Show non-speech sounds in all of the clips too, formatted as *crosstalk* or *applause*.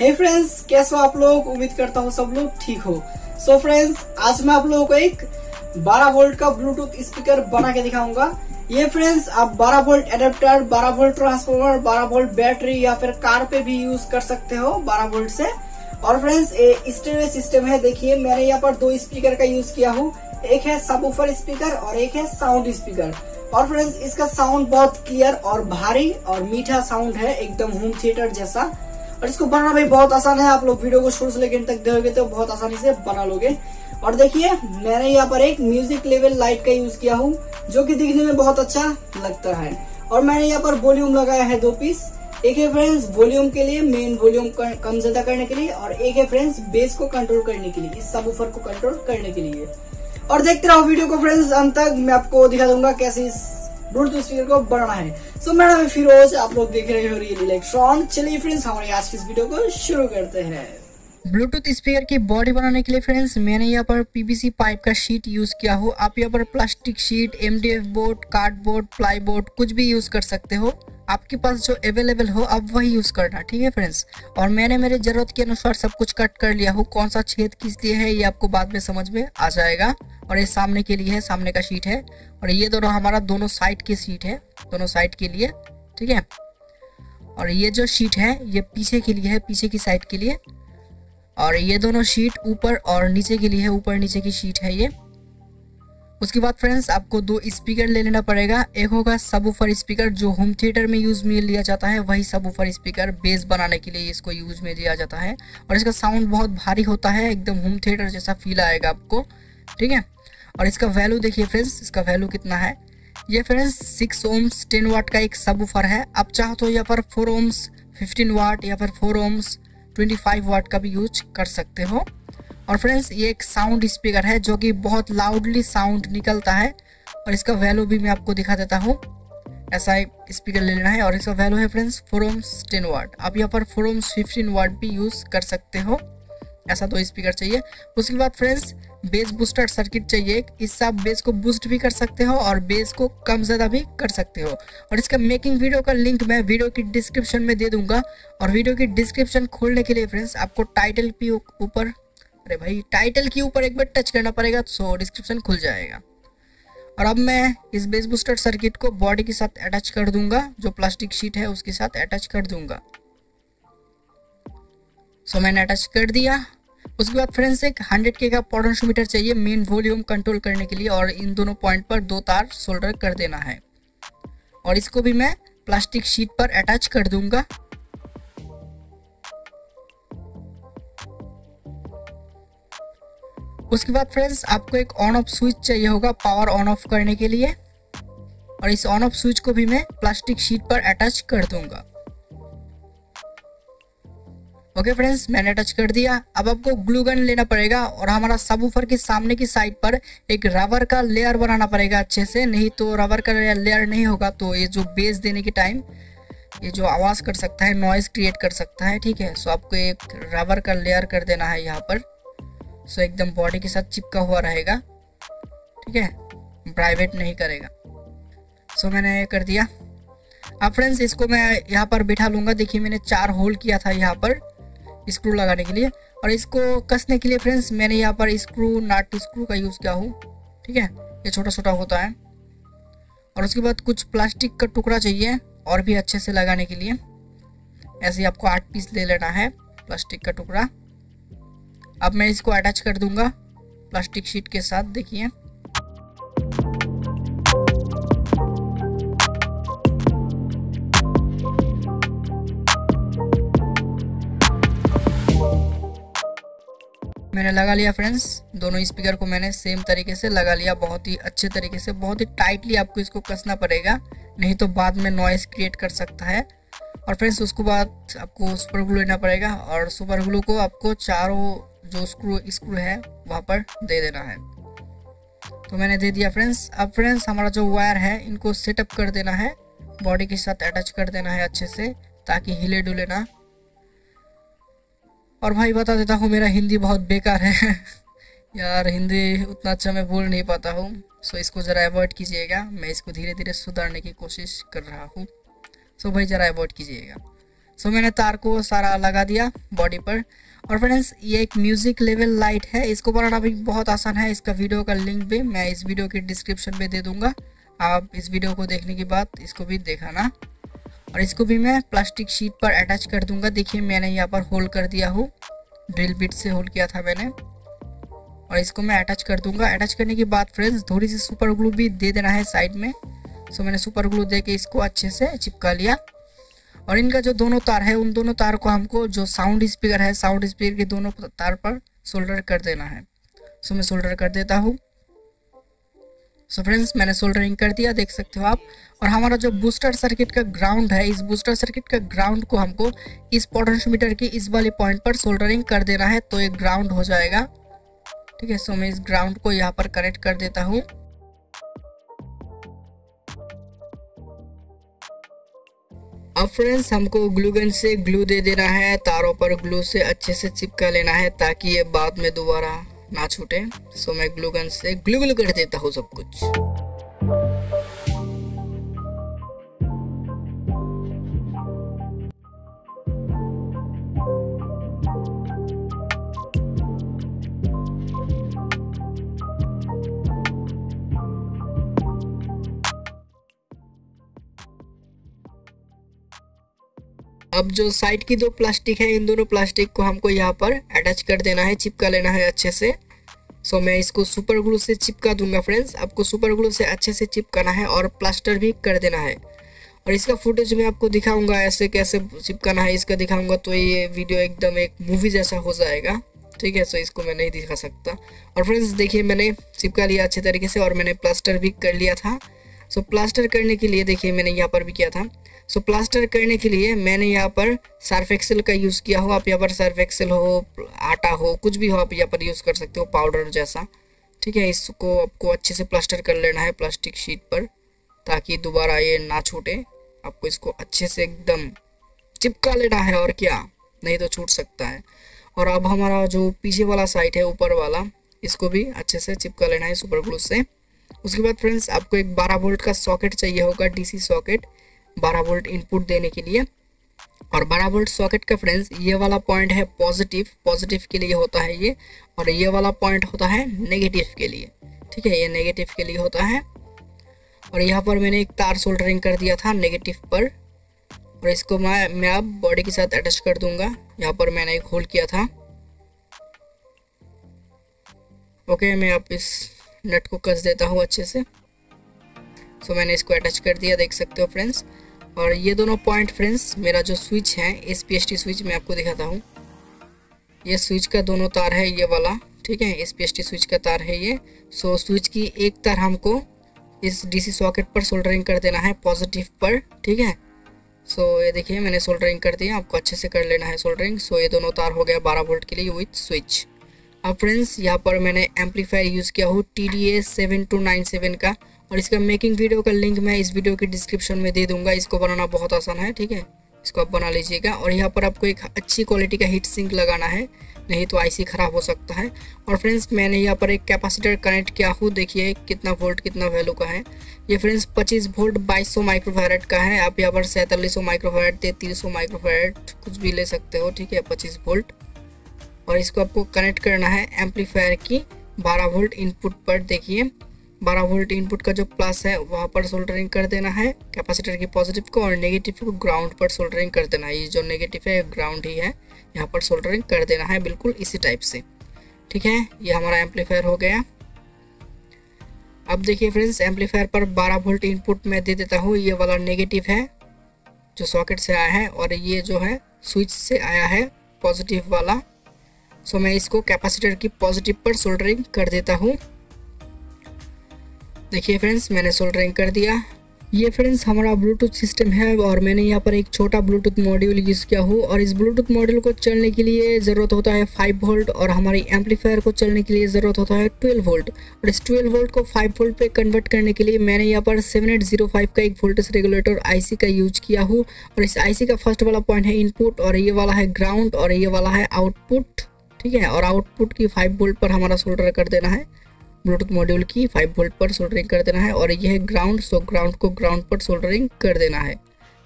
हे friends कैसे हो आप लोग? उम्मीद करता हूँ सब लोग ठीक हो। सो so फ्रेंड्स आज मैं आप लोगों को एक 12 वोल्ट का ब्लूटूथ स्पीकर बना के दिखाऊँगा। ये फ्रेंड्स आप 12 volt adapter 12 volt transformer 12 volt battery या फिर कार पे भी यूज़ कर सकते हो 12 वोल्ट से। और फ्रेंड्स ये स्टेरियो सिस्टम है। देखिए, मैंने यहाँ पर दो स्पीकर का यूज़ किया हूँ। एक है सबूफर स्पीकर और एक है साउंड स्पीकर और फ्रेंड्स इसका साउंड बहुत क्लियर और भारी और मीठा साउंड है, एकदम होम थिएटर जैसा। और इसको बनाना भी बहुत आसान है, आप लोग वीडियो को शुरू से लेकर तक देखोगे तो बहुत आसानी से बना लोगे। और देखिए, मैंने यहाँ पर एक म्यूज़िक लेवल लाइट का यूज़ किया हूँ, जो कि दिखने में बहुत अच्छा लगता है। और मैंने यहाँ पर वॉल्यूम लगाया है दो पीस एक है फ्रेंड्स वॉल्यूम के लिए मेन वॉल्यूम कम ज़्यादा करने के लिए, और एक है फ्रेंड्स बेस को कंट्रोल करने के लिए, इस सबको कंट्रोल करने के लिए। और देखते रहो वीडियो को फ्रेंड्स अंत तक मैं आपको दिखा दूँगा कैसे इस ब्लूटूथ को बढ़ना है सो so, मेरा फिरोज आप लोग देख रहे हो रियल इलेक्ट्रॉन चलिए फ्रेंड्स हमारे आज की इस वीडियो को शुरू करते हैं। ब्लूटूथ स्पीकर की बॉडी बनाने के लिए फ्रेंड्स मैंने यहाँ पर पीवीसी पाइप का शीट यूज़ किया हो। आप यहाँ पर plastic sheet MDF board cardboard ply board कुछ भी यूज़ कर सकते हो। आपके पास जो अवेलेबल हो आप वही यूज़ करना ठीक है फ्रेंड्स और मैंने मेरे ज़रूरत के अनुसार सब कुछ कट कर लिया हो। कौन सा छेद किस लिए है ये आपको बाद में समझ में आ जाएगा। और ये सामने के लिए है सामने का शीट है। और ये दोनों हमारा दोनों साइड की सीट है, दोनों साइड के लिए, ठीक है? और ये जो शीट है, ये पीछे के लिए है, पीछे की साइड के लिए। और ये दोनों शीट ऊपर और नीचे के लिए है, ऊपर नीचे की शीट है ये। उसके बाद फ्रेंड्स आपको दो स्पीकर ले लेना पड़ेगा। एक होगा सब ऊफर स्पीकर जो होम थिएटर में यूज़ में लिया जाता है, वही सब ऊफर स्पीकर बेस बनाने के लिए इसको यूज़ में लिया जाता है। और इसका साउंड बहुत भारी होता है, एकदम होम थिएटर जैसा फील आएगा आपको, ठीक है? और इसका वैल्यू देखिए फ्रेंड्स इसका वैल्यू कितना है? ये friends six ohms ten watt का एक सब ऊफर है। आप चाहो तो यहाँ पर फोर ओम्स फिफ्टीन वाट या फिर four ohms twenty five watt का भी यूज़ कर सकते हो। और फ्रेंड्स ये एक साउंड स्पीकर है जो कि बहुत लाउडली साउंड निकलता है। और इसका वैल्यू भी मैं आपको दिखा देता हूँ। ऐसा स्पीकर ले लेना है और इसका वैल्यू है friends four ohms ten watt आप यहाँ पर फोरोम्स फिफ्टीन वाट भी यूज़ कर सकते हो। ऐसा दो स्पीकर चाहिए। उसके बाद फ्रेंड्स बेस बूस्टर सर्किट चाहिए इससे आप बेस को बूस्ट भी कर सकते हो और बेस को कम ज़्यादा भी कर सकते हो। और इसका मेकिंग वीडियो का लिंक मैं वीडियो की डिस्क्रिप्शन में दे दूँगा। और वीडियो की डिस्क्रिप्शन खोलने के लिए फ्रेंड्स आपको टाइटल के ऊपर, अरे भाई टाइटल के ऊपर एक बार टच करना पड़ेगा सो डिस्क्रिप्शन खुल जाएगा। और अब मैं इस बेस बूस्टर सर्किट को बॉडी के साथ अटैच कर दूँगा, जो प्लास्टिक शीट है, उसके साथ अटैच कर दूँगा। सो मैंने अटैच कर दिया। उसके बाद फ्रेंड्स, एक 100 के का पोटेंशियोमीटर चाहिए, मेन वॉल्यूम कंट्रोल करने के लिए, और इन दोनों पॉइंट पर दो तार सोल्डर कर देना है। और इसको भी मैं प्लास्टिक शीट पर अटैच कर दूँगा। उसके बाद फ्रेंड्स, आपको एक ऑन ऑफ़ स्विच चाहिए होगा पावर ऑन ऑफ़ करने के लिए। और इस ऑन ऑफ़ स्विच को भी मैं प्लास्टिक शीट पर अटैच कर दूँगा। ओके फ्रेंड्स मैंने टच कर दिया। अब आपको ग्लू गन लेना पड़ेगा और हमारा सब ऊपर के सामने की साइड पर एक रबर का लेयर बनाना पड़ेगा अच्छे से। नहीं तो रबर का लेयर नहीं होगा तो ये जो बेस देने के टाइम ये जो आवाज़ कर सकता है नॉइज़ क्रिएट कर सकता है, ठीक है? सो आपको एक रबर का लेयर कर देना है यहाँ पर। सो एकदम बॉडी के साथ चिपका हुआ रहेगा, ठीक है? प्राइवेट नहीं करेगा। सो मैंने ये कर दिया। अब फ्रेंड्स इसको मैं यहाँ पर बिठा लूँगा। देखिए, मैंने चार होल किया था यहाँ पर। स्क्रू लगाने के लिए और इसको कसने के लिए फ्रेंड्स मैंने यहाँ पर स्क्रू नाट स्क्रू का यूज़ किया हूँ, ठीक है? ये छोटा छोटा होता है। और उसके बाद कुछ प्लास्टिक का टुकड़ा चाहिए और भी अच्छे से लगाने के लिए। ऐसे ही आपको आठ पीस ले लेना है प्लास्टिक का टुकड़ा। अब मैं इसको अटैच कर दूँगा प्लास्टिक शीट के साथ, देखिए। मैंने लगा लिया फ्रेंड्स दोनों स्पीकर को मैंने सेम तरीके से लगा लिया, बहुत ही अच्छे तरीके से, बहुत ही टाइटली आपको इसको कसना पड़ेगा, नहीं तो बाद में नॉइस क्रिएट कर सकता है। और फ्रेंड्स उसके बाद आपको सुपर ग्लू लेना पड़ेगा और सुपर ग्लू को आपको चारों जो स्क्रू स्क्रू है, वहाँ पर दे देना है। तो मैंने दे दिया फ्रेंड्स अब फ्रेंड्स हमारा जो वायर है, इनको सेटअप कर देना है बॉडी के साथ अटैच कर देना है अच्छे से, ताकि हिले डुले ना और भाई बता देता हूँ, मेरा हिंदी बहुत बेकार है। *laughs* यार, हिंदी उतना अच्छा मैं बोल नहीं पाता हूँ। सो इसको ज़रा अवॉइड कीजिएगा। मैं इसको धीरे धीरे सुधारने की कोशिश कर रहा हूँ। सो भाई ज़रा अवॉइड कीजिएगा। सो मैंने तार को सारा लगा दिया बॉडी पर। और फ्रेंड्स ये एक म्यूज़िक लेवल लाइट है। इसको बनाना भी बहुत आसान है। इसका वीडियो का लिंक भी मैं इस वीडियो के डिस्क्रिप्शन में दे दूँगा। आप इस वीडियो को देखने के बाद इसको भी देखाना। और इसको भी मैं प्लास्टिक शीट पर अटैच कर दूँगा। देखिए, मैंने यहाँ पर होल्ड कर दिया हूँ। ड्रिल बिट से होल्ड किया था मैंने। और इसको मैं अटैच कर दूँगा। अटैच करने के बाद फ्रेंड्स, थोड़ी सी सुपर ग्लू भी दे देना है साइड में। सो, मैंने सुपर ग्लू दे के इसको अच्छे से चिपका लिया। और इनका जो दोनों तार है, उन दोनों तार को हमको जो साउंड स्पीकर है, साउंड स्पीकर के दोनों तार पर सोल्डर कर देना है। सो, मैं सोल्डर कर देता हूँ। सो फ्रेंड्स मैंने सोल्डरिंग कर दिया, देख सकते हो आप। और हमारा जो बूस्टर सर्किट का ग्राउंड है, इस बूस्टर सर्किट का ग्राउंड को हमको इस पोटेंशियोमीटर की इस वाले पॉइंट पर सोल्डरिंग कर देना है तो ये ग्राउंड हो जाएगा। ठीक है सो मैं इस ग्राउंड को यहाँ पर कनेक्ट कर देता हूँ। अब फ्रेंड्स हमको ग्लूगन से ग्लू दे देना है, तारों पर ग्लू से अच्छे से चिपका लेना है, ताकि ये बाद में दोबारा ना छूटे। सो मैं ग्लू गन से ग्लू ग्लू कर देता हूँ सब कुछ। अब जो साइड की दो प्लास्टिक है, इन दोनों प्लास्टिक को हमको यहाँ पर अटैच कर देना है, चिपका लेना है अच्छे से। सो मैं इसको सुपर ग्लू से चिपका दूँगा फ्रेंड्स आपको सुपर ग्लू से अच्छे से चिपकाना है और प्लास्टर भी कर देना है। और इसका फुटेज मैं आपको दिखाऊँगा, ऐसे कैसे चिपकाना है, इसका दिखाऊँगा तो ये वीडियो एकदम एक मूवी जैसा हो जाएगा। ठीक है सो इसको मैं नहीं दिखा सकता। और फ्रेंड्स देखिए मैंने चिपका लिया अच्छे तरीके से और मैंने प्लास्टर भी कर लिया था। सो प्लास्टर करने के लिए देखिए मैंने यहाँ पर भी किया था। सो प्लास्टर करने के लिए मैंने यहाँ पर सर्फ एक्सेल का यूज़ किया हो। आप यहाँ पर सर्फ एक्सेल हो, आटा हो, कुछ भी हो आप यहाँ पर यूज़ कर सकते हो पाउडर जैसा। ठीक है, इसको आपको अच्छे से प्लास्टर कर लेना है प्लास्टिक शीट पर, ताकि दोबारा ये ना छूटे। आपको इसको अच्छे से एकदम चिपका लेना है और क्या, नहीं तो छूट सकता है। और अब हमारा जो पीछे वाला साइड है, ऊपर वाला, इसको भी अच्छे से चिपका लेना है सुपर ग्लू से। उसके बाद फ्रेंड्स आपको एक 12 वोल्ट का सॉकेट चाहिए होगा डीसी सॉकेट 12 वोल्ट इनपुट देने के लिए। और 12 वोल्ट सॉकेट का फ्रेंड्स ये वाला पॉइंट है पॉजिटिव पॉजिटिव के लिए होता है ये। और ये वाला पॉइंट होता है नेगेटिव के लिए। ठीक है, ये नेगेटिव के लिए होता है। और यहाँ पर मैंने एक तार सोल्डरिंग कर दिया था नेगेटिव पर। और इसको मैं मैं अब बॉडी के साथ अटैच कर दूँगा। यहाँ पर मैंने एक होल्ड किया था। ओके मैं आप इस नट को कस देता हूँ अच्छे से। सो मैंने इसको अटैच कर दिया देख सकते हो फ्रेंड्स और ये दोनों पॉइंट फ्रेंड्स मेरा जो स्विच है एस पी स्विच मैं आपको दिखाता हूँ। ये स्विच का दोनों तार है ये वाला ठीक है? एस पी स्विच का तार है ये। सो so, स्विच की एक तार हमको इस डीसी सॉकेट पर सोल्डरिंग कर देना है पॉजिटिव पर ठीक है? सो so, ये देखिए मैंने सोल्डरिंग कर दिया आपको अच्छे से कर लेना है सोल्डरिंग सो so, ये दोनों तार हो गया 12 वोल्ट के लिए विथ स्विच अब फ्रेंड्स यहाँ पर मैंने एम्पलीफायर यूज़ किया हूँ T D A seven two nine seven का। और इसका मेकिंग वीडियो का लिंक मैं इस वीडियो के डिस्क्रिप्शन में दे दूँगा। इसको बनाना बहुत आसान है, ठीक है? इसको आप बना लीजिएगा। और यहाँ पर आपको एक अच्छी क्वालिटी का हीट सिंक लगाना है, नहीं तो आईसी ख़राब हो सकता है। और फ्रेंड्स मैंने यहाँ पर एक कैपेसिटर कनेक्ट किया हूँ। देखिए कितना वोल्ट कितना वैल्यू का है। ये फ्रेंड्स 25 वोल्ट 2200 माइक्रोफेरेट का है। आप यहाँ पर सैंतालीस सौ माइक्रोफेरेट तैतीस सौ माइक्रोफेरेट कुछ भी ले सकते हो, ठीक है? 25 वोल्ट और इसको आपको कनेक्ट करना है एम्पलीफायर की 12 वोल्ट इनपुट पर। देखिए 12 वोल्ट इनपुट का जो प्लस है, वहाँ पर सोल्डरिंग कर देना है कैपेसिटर की पॉजिटिव को और नेगेटिव को ग्राउंड पर सोल्डरिंग कर देना है। ये जो नेगेटिव है ग्राउंड ही है, यहाँ पर सोल्डरिंग कर देना है बिल्कुल इसी टाइप से। ठीक है, ये हमारा एम्पलीफायर हो गया। अब देखिए फ्रेंड्स एम्पलीफायर पर 12 वोल्ट इनपुट मैं दे देता हूँ। ये वाला नेगेटिव है, जो सॉकेट से आया है, और ये जो है स्विच से आया है पॉजिटिव वाला। सो मैं इसको कैपेसिटर की पॉजिटिव पर सोल्डरिंग कर देता हूँ। देखिए फ्रेंड्स मैंने सोल्डरिंग कर दिया। ये फ्रेंड्स हमारा ब्लूटूथ सिस्टम है और मैंने यहाँ पर एक छोटा ब्लूटूथ मॉड्यूल यूज़ किया हूँ और इस ब्लूटूथ मॉड्यूल को चलने के लिए ज़रूरत होता है 5 वोल्ट और हमारी एम्पलीफायर को चलने के लिए ज़रूरत होता है 12 वोल्ट और इस 12 वोल्ट को 5 वोल्ट पे कन्वर्ट करने के लिए मैंने यहाँ पर 7805 का एक वोल्टेज रेगुलेटर आईसी का यूज़ किया हूँ। और इस आईसी का फ़र्स्ट वाला पॉइंट है इनपुट और ये वाला है ग्राउंड और ये वाला है आउटपुट ठीक है, और आउटपुट की फाइव वोल्ट पर हमारा सोल्डर कर देना है। ब्लूटूथ मॉड्यूल की 5 वोल्ट पर सोल्डरिंग कर देना है, और यह है ग्राउंड सो ग्राउंड को ग्राउंड पर सोल्डरिंग कर देना है।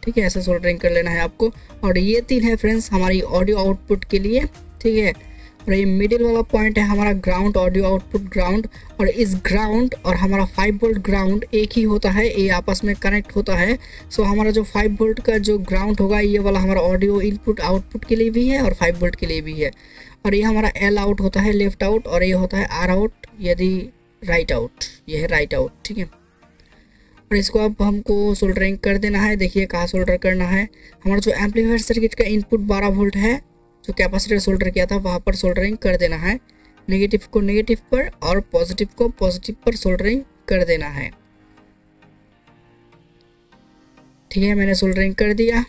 ठीक है, ऐसा सोल्डरिंग कर लेना है आपको। और ये तीन है फ्रेंड्स हमारी ऑडियो आउटपुट के लिए। ठीक है, और ये मिडिल वाला पॉइंट है हमारा ग्राउंड ऑडियो आउटपुट ग्राउंड और इस ग्राउंड और हमारा फाइव वोल्ट ग्राउंड एक ही होता है, ये आपस में कनेक्ट होता है। सो हमारा जो फाइव वोल्ट का जो ग्राउंड होगा, ये वाला हमारा ऑडियो इनपुट आउटपुट के लिए भी है और फाइव वोल्ट के लिए भी है। और ये हमारा एल आउट होता है लेफ़्ट आउट और ये होता है आर आउट यदि राइट आउट ये है राइट आउट ठीक है? और इसको अब हमको सोल्डरिंग कर देना है, देखिए कहाँ सोल्डर करना है। हमारा जो एम्पलीफायर सर्किट का इनपुट 12 वोल्ट है, जो कैपेसिटर सोल्डर किया था, वहाँ पर सोल्डरिंग कर देना है। नेगेटिव को नेगेटिव पर और पॉजिटिव को पॉजिटिव पर सोल्डरिंग कर देना है। ठीक है, मैंने सोल्डरिंग कर दिया।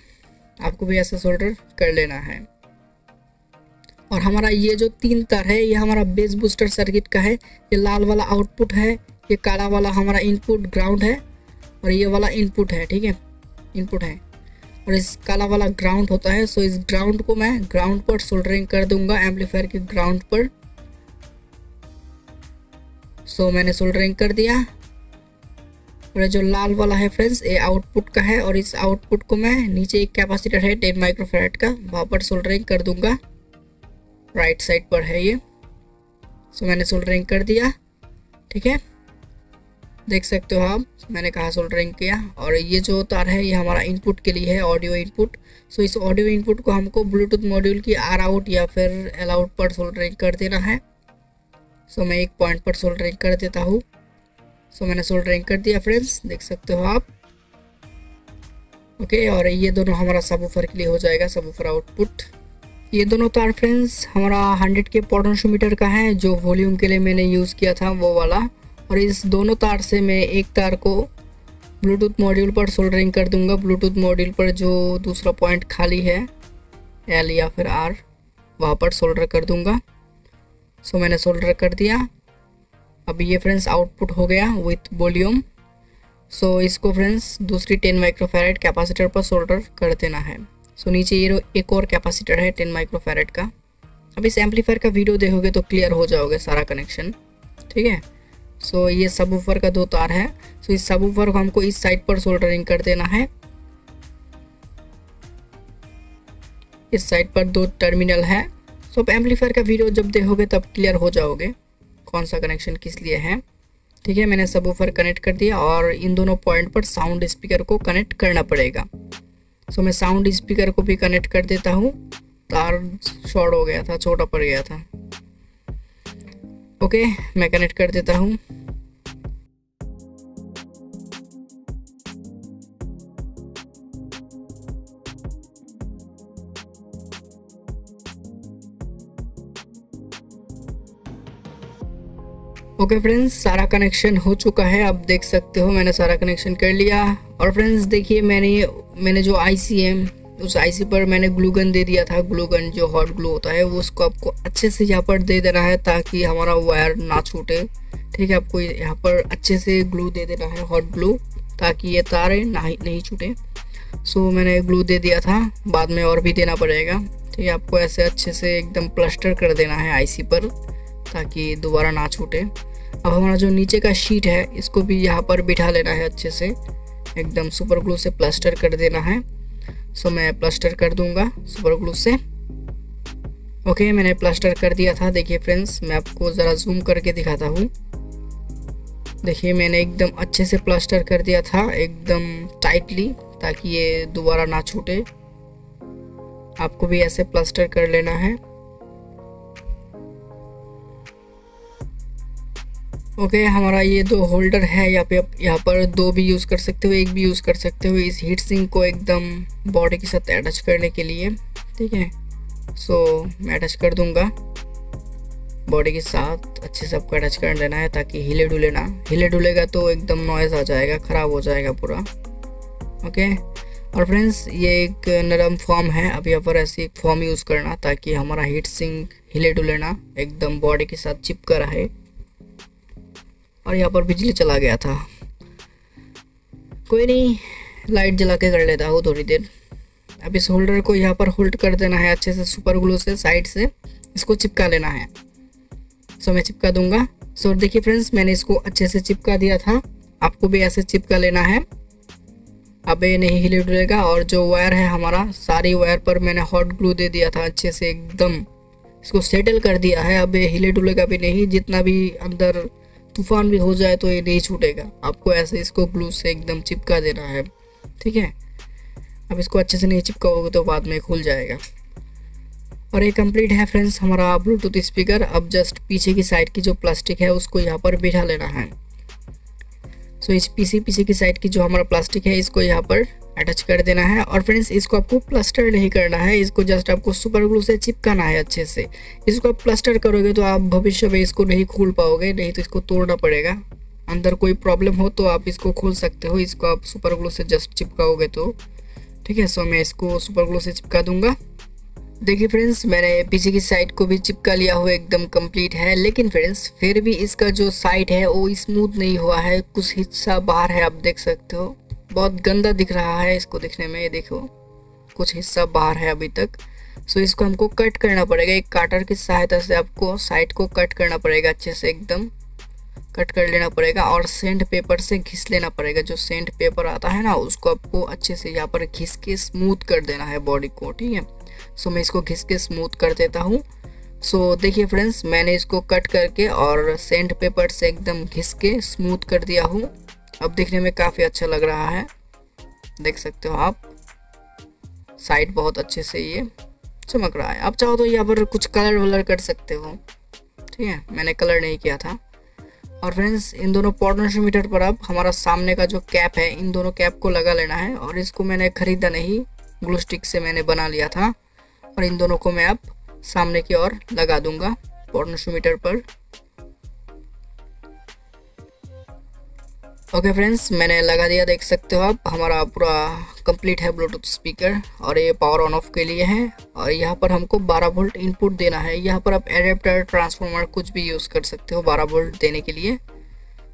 आपको भी ऐसा सोल्डर कर लेना है। और हमारा ये जो तीन तार है, ये हमारा बेस बूस्टर सर्किट का है। ये लाल वाला आउटपुट है, ये काला वाला हमारा इनपुट ग्राउंड है, और ये वाला इनपुट है, ठीक है? इनपुट है। और इस काला वाला ग्राउंड होता है सो इस ग्राउंड को मैं ग्राउंड पर सोल्डरिंग कर दूँगा एम्पलीफायर के ग्राउंड पर। सो मैंने सोल्डरिंग कर दिया। और जो लाल वाला है फ्रेंड्स ये आउटपुट का है, और इस आउटपुट को मैं नीचे एक कैपेसिटर है टेन माइक्रोफेरेट का, वहाँ पर सोल्डरिंग कर दूँगा। राइट साइड पर है ये। सो मैंने सोल्डरिंग कर दिया, ठीक है? देख सकते हो आप, मैंने कहा सोल्डरिंग किया, और ये जो तार है, ये हमारा इनपुट के लिए है ऑडियो इनपुट सो इस ऑडियो इनपुट को हमको ब्लूटूथ मॉड्यूल की आर आउट या फिर एल आउट पर सोल्डरिंग कर देना है। सो मैं एक पॉइंट पर सोल्डरिंग कर देता हूँ। सो मैंने सोल्डरिंग कर दिया फ्रेंड्स देख सकते हो आप। ओके और ये दोनों हमारा सब के लिए हो जाएगा सब आउटपुट ये दोनों तार फ्रेंड्स हमारा 100 के पोटेंशियोमीटर का है, जो वॉल्यूम के लिए मैंने यूज़ किया था वो वाला। और इस दोनों तार से मैं एक तार को ब्लूटूथ मॉड्यूल पर सोल्डरिंग कर दूँगा। ब्लूटूथ मॉड्यूल पर जो दूसरा पॉइंट खाली है एल या फिर आर वहाँ पर सोल्डर कर दूँगा। सो मैंने सोल्डर कर दिया। अब ये फ्रेंड्स आउटपुट हो गया विथ वॉल्यूम सो इसको फ्रेंड्स दूसरी टेन माइक्रोफेरेट कैपेसिटर पर सोल्डर कर देना है। सो नीचे ये एक और कैपेसिटर है टेन माइक्रोफेरेट का। अब इस एम्पलीफायर का वीडियो देखोगे तो क्लियर हो जाओगे सारा कनेक्शन ठीक है? सो ये सब ऊपर का दो तार है। सो इस सब ऊपर को हमको इस साइड पर सोल्डरिंग कर देना है। इस साइड पर दो टर्मिनल है। सो अब एम्पलीफायर का वीडियो जब देखोगे तब क्लियर हो जाओगे कौन सा कनेक्शन किस लिए है। ठीक है? मैंने सब ऊपर कनेक्ट कर दिया और इन दोनों पॉइंट पर साउंड स्पीकर को कनेक्ट करना पड़ेगा। सो मैं साउंड स्पीकर को भी कनेक्ट कर देता हूँ। तार शॉर्ट हो गया था, छोटा पड़ गया था। ओके मैं कनेक्ट कर देता हूँ। ओके फ्रेंड्स, सारा कनेक्शन हो चुका है, आप देख सकते हो, मैंने सारा कनेक्शन कर लिया। और फ्रेंड्स, देखिए, मैंने ये, मैंने जो आई सी एम उस आईसी पर मैंने ग्लूगन दे दिया था। ग्लूगन जो हॉट ग्लू होता है, वो उसको आपको अच्छे से यहाँ पर दे देना है ताकि हमारा वायर ना छूटे। ठीक है, आपको यहाँ पर अच्छे से ग्लू दे देना है हॉट ग्लू ताकि ये तारे ना ही, नहीं छूटे। सो मैंने ग्लू दे दिया था। बाद में और भी देना पड़ेगा। ठीक है, आपको ऐसे अच्छे से एकदम प्लस्टर कर देना है आईसी पर, ताकि दोबारा ना छूटे। अब हमारा जो नीचे का शीट है, इसको भी यहाँ पर बिठा लेना है अच्छे से। एकदम सुपर ग्लू से प्लस्टर कर देना है। सो मैं प्लास्टर कर दूँगा सुपर ग्लू से। ओके मैंने प्लास्टर कर दिया था। देखिए फ्रेंड्स मैं आपको ज़रा जूम करके दिखाता हूँ। देखिए, मैंने एकदम अच्छे से प्लास्टर कर दिया था, एकदम टाइटली ताकि ये दोबारा ना छूटे। आपको भी ऐसे प्लास्टर कर लेना है। ओके okay, हमारा ये दो होल्डर है यहाँ पे यहाँ पर दो भी यूज़ कर सकते हो एक भी यूज़ कर सकते हो इस हीट सिंक को एकदम बॉडी के साथ अटैच करने के लिए ठीक है? सो so, मैं अटैच कर दूँगा। बॉडी के साथ अच्छे से आपको अटैच कर लेना है ताकि हिले डुले ना। हिले डुलेगा तो एकदम नॉइज़ आ जाएगा ख़राब हो जाएगा पूरा। ओके? और फ्रेंड्स ये एक नरम फॉर्म है अब यहाँ पर ऐसी फॉर्म यूज़ करना ताकि हमारा हीट सिंक हिले डुले ना एकदम बॉडी के साथ चिपका रहे। और यहाँ पर बिजली चला गया था। कोई नहीं लाइट जला के कर लेता हूँ थोड़ी देर। अब इस होल्डर को यहाँ पर होल्ड कर देना है अच्छे से सुपर ग्लू से साइड से। इसको चिपका लेना है। सो मैं चिपका दूँगा। सो देखिए फ्रेंड्स मैंने इसको अच्छे से चिपका दिया था। आपको भी ऐसे चिपका लेना है। अब ये नहीं हिले डुलेगा और जो वायर है हमारा, सारी वायर पर मैंने हॉट ग्लू दे दिया था अच्छे से एकदम। इसको सेटल कर दिया है। अब ये हिले डुलेगा भी नहीं, जितना भी अंदर तूफ़ान भी हो जाए तो ये नहीं छूटेगा। आपको ऐसे इसको ग्लू से एकदम चिपका देना है। ठीक है? अब इसको अच्छे से नहीं चिपकाओगे तो बाद में खुल जाएगा। और ये कंप्लीट है फ्रेंड्स हमारा ब्लूटूथ स्पीकर अब जस्ट पीछे की साइड की जो प्लास्टिक है, उसको यहाँ पर बिठा लेना है। सो इस पीछे पीछे की साइड की जो हमारा प्लास्टिक है, इसको यहाँ पर अटैच कर देना है। और फ्रेंड्स इसको आपको प्लास्टर नहीं करना है। इसको जस्ट आपको सुपर ग्लू से चिपकाना है अच्छे से। इसको आप प्लास्टर करोगे तो आप भविष्य में इसको नहीं खोल पाओगे, नहीं तो इसको तोड़ना पड़ेगा। अंदर कोई प्रॉब्लम हो तो आप इसको खोल सकते हो। इसको आप सुपर ग्लू से जस्ट चिपकाओगे तो। ठीक है सो मैं इसको सुपर ग्लू से चिपका दूँगा। देखिए फ्रेंड्स मैंने पीछे की साइड को भी चिपका लिया हुआ एकदम कंप्लीट है, लेकिन फ्रेंड्स फिर भी इसका जो साइड है, वो स्मूथ नहीं हुआ है, कुछ हिस्सा बाहर है, आप देख सकते हो। बहुत गंदा दिख रहा है इसको देखने में, ये देखो। कुछ हिस्सा बाहर है अभी तक। सो इसको हमको कट करना पड़ेगा, एक काटर की सहायता से आपको साइड को कट करना पड़ेगा अच्छे से एकदम। कट कर लेना पड़ेगा और सेंट पेपर से घिस लेना पड़ेगा। जो सेंट पेपर आता है ना, उसको आपको अच्छे से यहाँ पर घिस के स्मूथ कर देना है बॉडी को, ठीक है? सो मैं इसको घिस के स्मूथ कर देता हूँ। सो देखिए फ्रेंड्स मैंने इसको कट करके और सेंट पेपर से एकदम घिस के स्मूथ कर दिया हूँ। अब देखने में काफ़ी अच्छा लग रहा है। देख सकते हो आप। साइड बहुत अच्छे से ये चमक रहा है। आप चाहो तो यहाँ पर कुछ कलर वलर कर सकते हो। ठीक है, मैंने कलर नहीं किया था। और फ्रेंड्स इन दोनों पोटोमीटर पर अब हमारा सामने का जो कैप है, इन दोनों कैप को लगा लेना है और इसको मैंने ख़रीदा नहीं ग्लू स्टिक से मैंने बना लिया था। और इन दोनों को मैं अब सामने की ओर लगा दूँगा पोटोमीटर पर। ओके फ्रेंड्स मैंने लगा दिया देख सकते हो आप हमारा पूरा कंप्लीट है ब्लूटूथ स्पीकर और ये पावर ऑन ऑफ़ के लिए है और यहाँ पर हमको 12 वोल्ट इनपुट देना है। यहाँ पर आप एडेप्टर ट्रांसफार्मर कुछ भी यूज़ कर सकते हो 12 वोल्ट देने के लिए।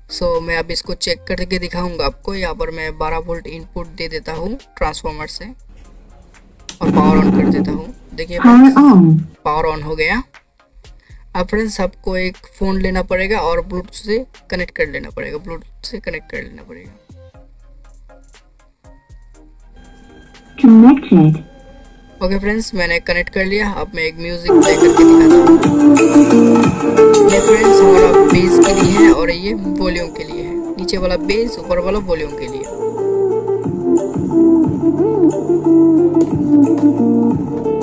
सो so, मैं अब इसको चेक करके दिखाऊँगा आपको। यहाँ पर मैं 12 वोल्ट इनपुट दे देता हूँ ट्रांसफार्मर से। और पावर ऑन कर देता हूँ। देखिए पावर ऑन हो गया। अब फ्रेंड्स आपको एक फ़ोन लेना पड़ेगा और ब्लूटूथ से कनेक्ट कर लेना पड़ेगा। ब्लूटूथ से कनेक्ट कर लेना पड़ेगा. ओके फ्रेंड्स मैंने कनेक्ट कर लिया। अब मैं एक म्यूज़िक प्ले करके दिखाता हूँ। ये फ्रेंड्स हमारा बेस के लिए है और ये वॉल्यूम के लिए है। नीचे वाला बेस ऊपर वाला वॉल्यूम के लिए। Thank you.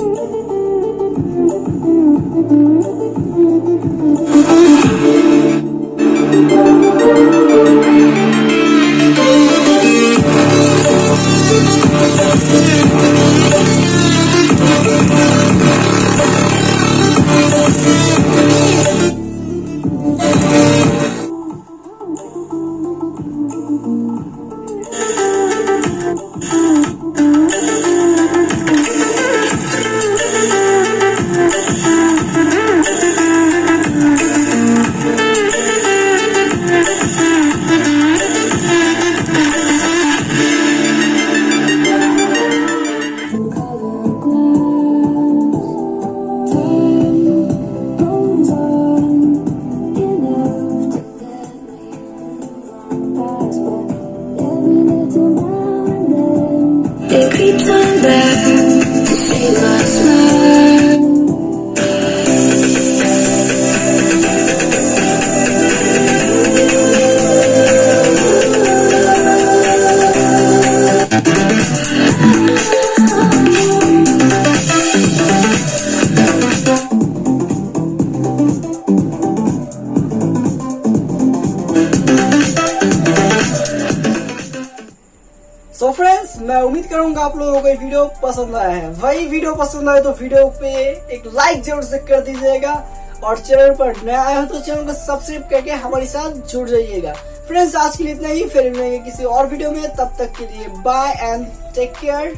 वीडियो पसंद आया है। वही वीडियो पसंद आए तो वीडियो पे एक लाइक ज़रूर से कर दीजिएगा और चैनल पर नया आया हो तो चैनल को सब्सक्राइब करके हमारे साथ जुड़ जाइएगा। फ्रेंड्स आज के लिए इतना ही। फिर मिलेंगे किसी और वीडियो में। तब तक के लिए बाय एंड टेक केयर